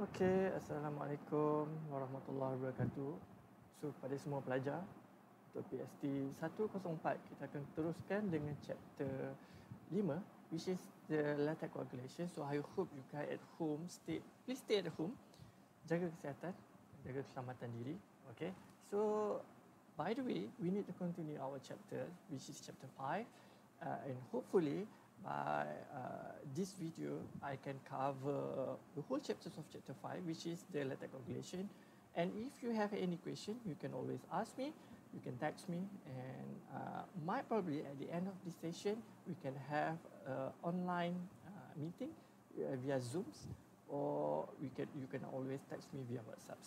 Okey, Assalamualaikum warahmatullahi wabarakatuh. So, pada semua pelajar, untuk PST 104, kita akan teruskan dengan chapter 5, which is the latex coagulation. So, I hope you guys at home, stay, please stay at home. Jaga kesihatan, jaga keselamatan diri. Okay. So, by the way, we need to continue our chapter, which is chapter 5. Uh, and hopefully, by uh, this video, I can cover the whole chapters of chapter 5, which is the latex coagulation. And if you have any question, you can always ask me, you can text me, and uh, might probably at the end of this session, we can have an online uh, meeting uh, via Zooms, or we can you can always text me via WhatsApp.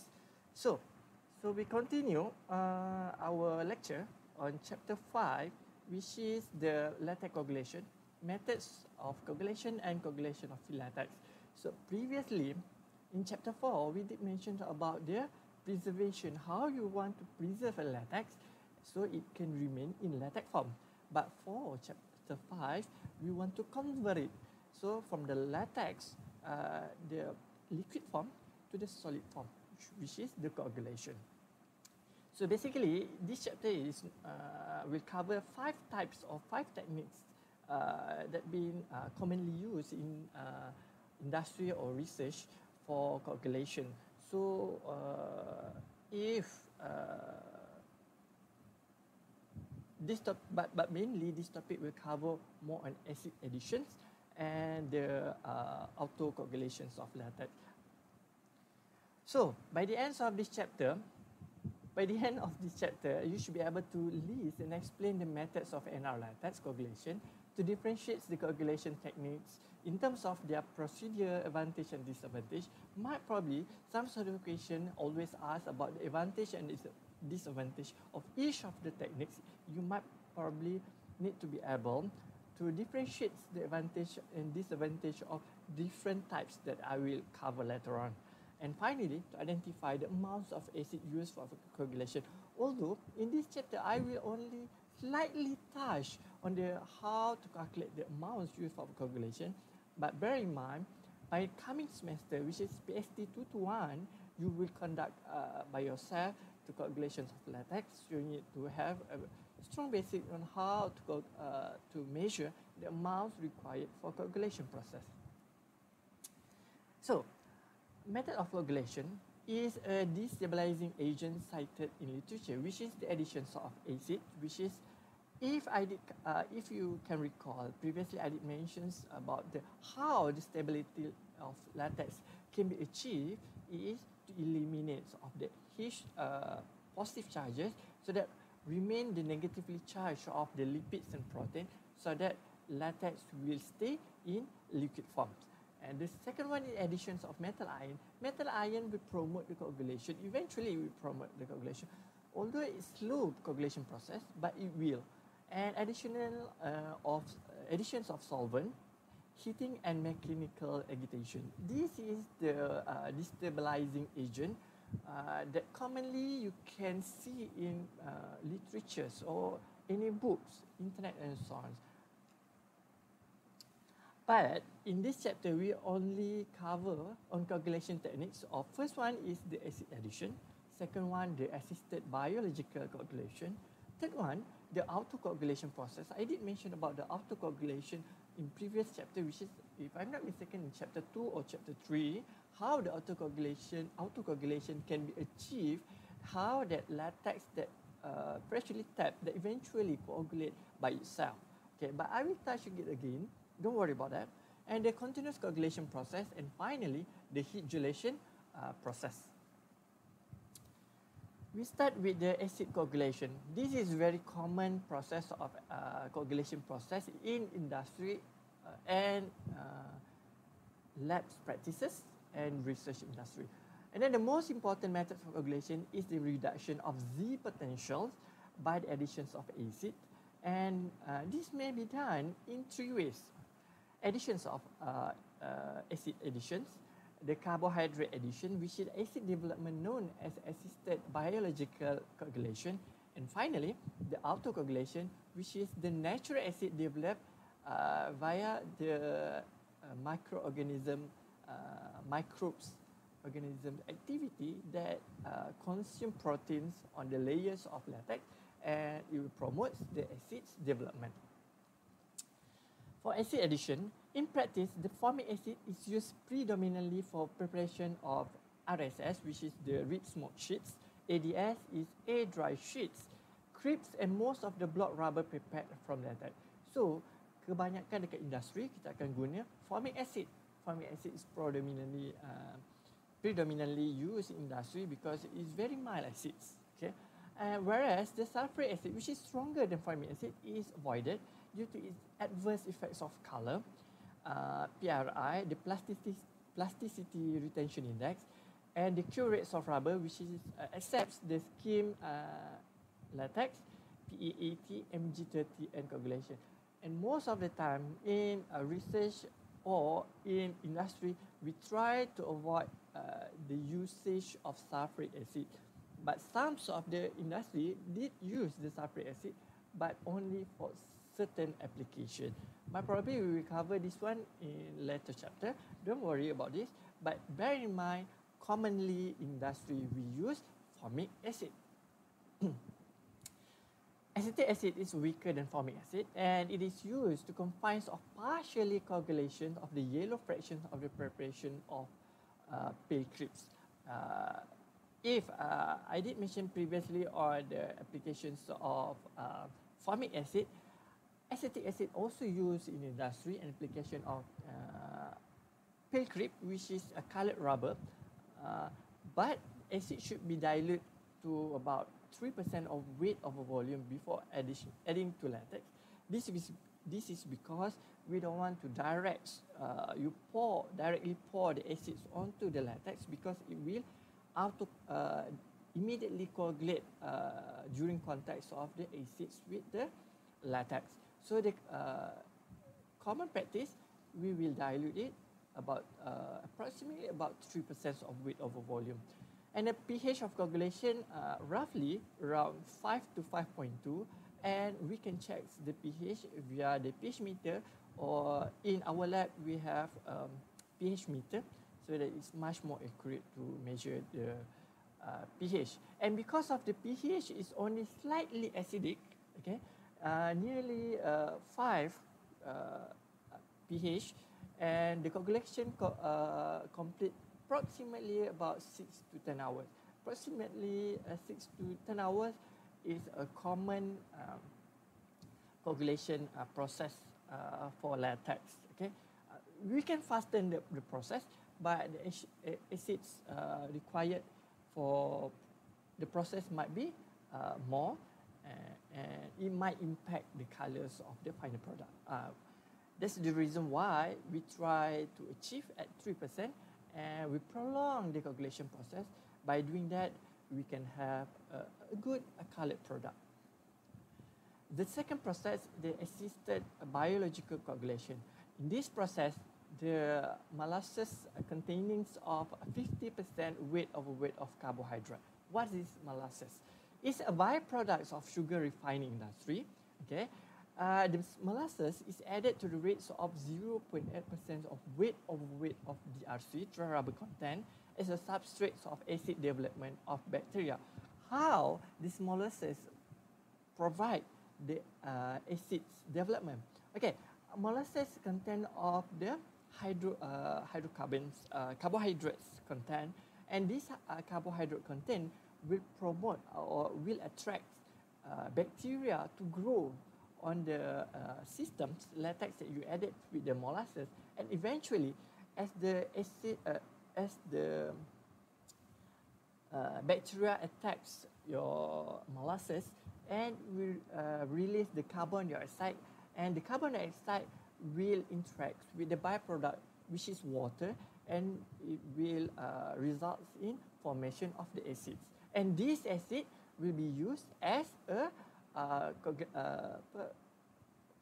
So, so we continue uh, our lecture on chapter 5, which is the latex coagulation methods of coagulation and coagulation of latex. So previously, in chapter 4, we did mention about the preservation, how you want to preserve a latex so it can remain in latex form. But for chapter 5, we want to convert it. So from the latex, uh, the liquid form to the solid form, which is the coagulation. So basically, this chapter is uh, will cover five types or five techniques uh, that been uh, commonly used in uh, industry or research for coagulation. So uh, if uh, this top, but but mainly this topic will cover more on acid additions and the uh, autocoagulations of latex. So by the end of this chapter, by the end of this chapter, you should be able to list and explain the methods of NR latex coagulation to differentiate the coagulation techniques in terms of their procedure, advantage and disadvantage, might probably some certification always ask about the advantage and disadvantage of each of the techniques. You might probably need to be able to differentiate the advantage and disadvantage of different types that I will cover later on. And finally, to identify the amounts of acid used for coagulation. Although in this chapter, I will only slightly touch on the how to calculate the amounts used for coagulation. But bear in mind, by coming semester, which is PST 2 to 1, you will conduct uh, by yourself the coagulations of latex. You need to have a strong basic on how to, go, uh, to measure the amounts required for coagulation process. So, method of coagulation is a destabilizing agent cited in literature, which is the addition of acid, which is if I did, uh, if you can recall, previously I did mentions about the how the stability of latex can be achieved is to eliminate of the H uh, positive charges so that remain the negatively charged of the lipids and protein so that latex will stay in liquid forms. And the second one is additions of metal ion. Metal ion will promote the coagulation. Eventually, it will promote the coagulation. Although it's slow coagulation process, but it will and additional uh, of uh, additions of solvent, heating and mechanical agitation. This is the uh, destabilizing agent uh, that commonly you can see in uh, literatures or any books, internet and so on. But in this chapter, we only cover on coagulation techniques. Of first one is the acid addition. Second one, the assisted biological coagulation. Third one, the autocoagulation process. I did mention about the autocoagulation in previous chapter, which is, if I'm not mistaken, in chapter 2 or chapter 3, how the autocoagulation, autocoagulation can be achieved, how that latex that uh, freshly tapped that eventually coagulate by itself. Okay, but I will touch it again. Don't worry about that. And the continuous coagulation process, and finally, the heat gelation uh, process. We start with the acid coagulation. This is a very common process of uh, coagulation process in industry uh, and uh, labs practices and research industry. And then the most important method for coagulation is the reduction of zeta potentials by the additions of acid. And uh, this may be done in three ways. Additions of uh, uh, acid additions, the carbohydrate addition, which is acid development known as assisted biological coagulation. And finally, the autocoagulation, which is the natural acid developed uh, via the uh, microorganism uh, microbes organism activity that uh, consume proteins on the layers of latex and it promotes the acid's development. For acid addition, in practice, the formic acid is used predominantly for preparation of RSS, which is the reed smoke sheets. ADS is air dry sheets, crisps and most of the block rubber prepared from latex. So, kebanyakan dekat industri kita akan guna formic acid. Formic acid is predominantly uh, predominantly used in industry because it is very mild acids. Okay, uh, whereas the sulfuric acid, which is stronger than formic acid, is avoided due to its adverse effects of color, uh, PRI, the plasticity, plasticity retention index, and the cure rates of rubber, which is uh, accepts the skim uh, latex, PEAT, MG30, and coagulation. And most of the time in uh, research or in industry, we try to avoid uh, the usage of sulfuric acid. But some of the industry did use the sulfuric acid, but only for certain application. But probably we will cover this one in later chapter. Don't worry about this. But bear in mind, commonly industry we use formic acid. Acetic acid is weaker than formic acid and it is used to confine of partially coagulation of the yellow fraction of the preparation of uh, pale crepes. Uh, if uh, I did mention previously on the applications of uh, formic acid, acetic acid also used in industry and application of uh, pale crepe, which is a colored rubber uh, but acid should be diluted to about 3% of weight of a volume before addition, adding to latex. This is, this is because we don't want to direct, uh, you pour, directly pour the acids onto the latex because it will auto, uh, immediately coagulate uh, during contact of the acids with the latex. So the uh, common practice, we will dilute it about uh, approximately about 3% of weight over volume. And the pH of coagulation uh, roughly around 5 to 5.2 and we can check the pH via the pH meter or in our lab we have um, pH meter so that it's much more accurate to measure the uh, pH. And because of the pH is only slightly acidic, okay, uh, nearly uh, 5 uh, pH, and the coagulation co uh, complete approximately about 6 to 10 hours. Approximately uh, 6 to 10 hours is a common um, coagulation uh, process uh, for latex. Okay, uh, we can fasten the, the process, but the acids uh, required for the process might be uh, more, and it might impact the colors of the final product. Uh, that's the reason why we try to achieve at 3% and we prolong the coagulation process. By doing that, we can have a, a good a colored product. The second process, the assisted biological coagulation. In this process, the molasses containing of 50% weight over weight of carbohydrate. What is molasses? It's a byproduct of sugar refining industry. Okay, uh, the molasses is added to the rates of 0.8% of weight over weight of DRC, dry rubber content, as a substrate of acid development of bacteria. How this molasses provide the uh, acids development? Okay, molasses content of the hydro, uh, hydrocarbons, uh, carbohydrates content, and this uh, carbohydrate content will promote or will attract uh, bacteria to grow on the uh, systems latex that you added with the molasses. And eventually as the acid uh, as the uh, bacteria attacks your molasses and will uh, release the carbon dioxide and the carbon dioxide will interact with the byproduct which is water and it will uh, result in formation of the acids and this acid will be used as a uh, uh,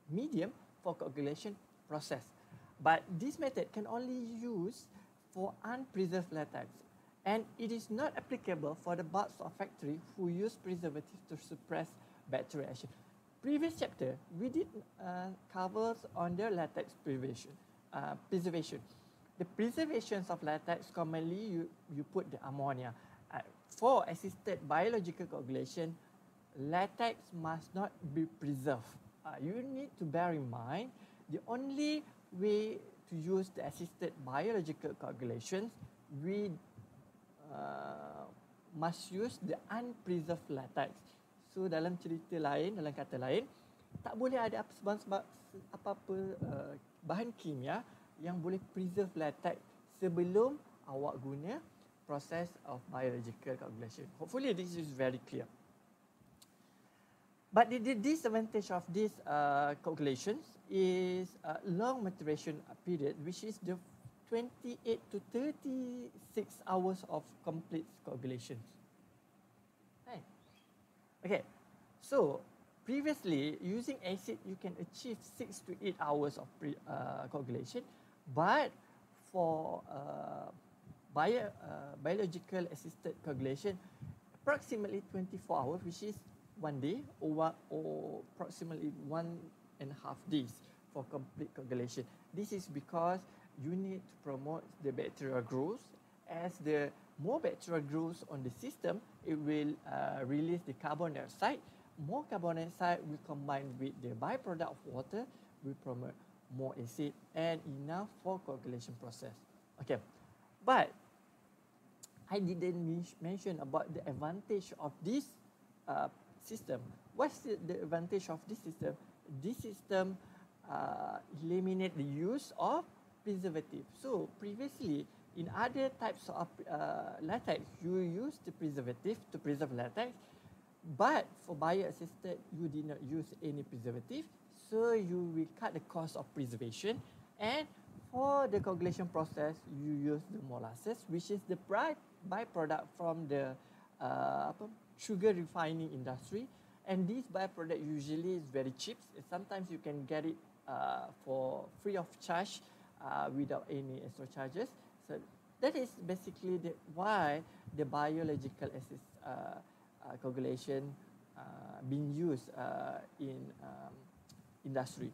medium for coagulation process. But this method can only use for unpreserved latex and it is not applicable for the bulks of factory who use preservatives to suppress bacterial action. Previous chapter, we did uh, covers on the latex preservation. Uh, preservation. the preservations of latex commonly you, you put the ammonia. For assisted biological coagulation, latex must not be preserved. Uh, you need to bear in mind the only way to use the assisted biological coagulations, we uh, must use the unpreserved latex. So dalam cerita lain, dalam kata lain, tak boleh ada apa-apa apa-apa uh, bahan kimia yang boleh preserve latex sebelum awak guna process of biological coagulation. Hopefully this is very clear. But the, the disadvantage of these uh, coagulations is a long maturation period, which is the 28 to 36 hours of complete coagulations. Right. Okay, so previously using acid you can achieve 6 to 8 hours of pre, uh, coagulation, but for uh, bio, uh, biological assisted coagulation, approximately 24 hours, which is one day or, or approximately one and a half days for complete coagulation. This is because you need to promote the bacterial growth. As the more bacteria grows on the system, it will uh, release the carbon dioxide. More carbon dioxide will combine with the byproduct of water, will promote more acid and enough for coagulation process. Okay, but I didn't mention about the advantage of this uh, system. What's the, the advantage of this system? This system uh, eliminate the use of preservative. So previously, in other types of uh, latex, you use the preservative to preserve latex, but for bio-assisted, you did not use any preservative, so you will cut the cost of preservation. And for the coagulation process, you use the molasses, which is the byproduct from the uh, sugar refining industry. And this byproduct usually is very cheap. Sometimes you can get it uh, for free of charge uh, without any extra charges. So that is basically the, why the biological assist, uh, uh, coagulation uh, being used uh, in um, industry.